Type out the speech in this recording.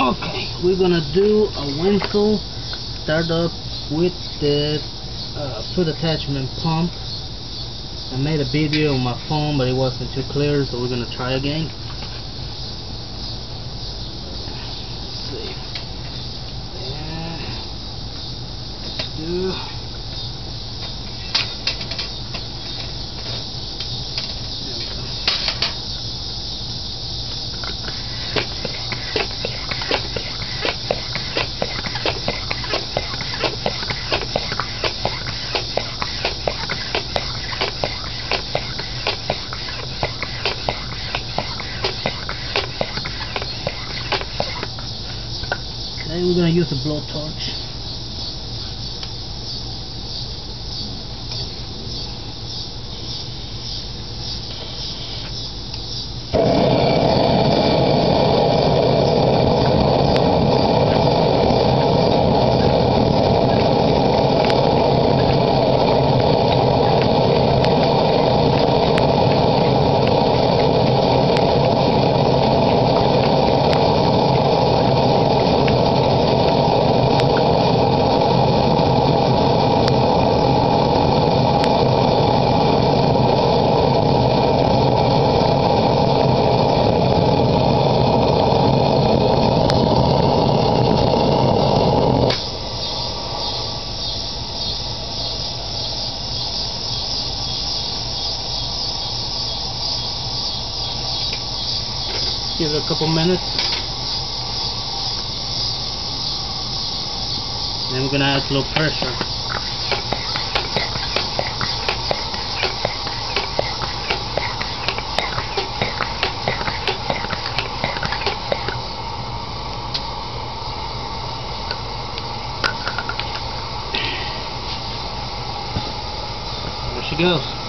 Okay, we're gonna do a Wenzel startup with the uh, foot attachment pump. I made a video on my phone, but it wasn't too clear, so we're gonna try again. Let's see. Yeah. Do. We're gonna use a blowtorch. Give it a couple minutes. Then we're gonna add a little pressure. There she goes.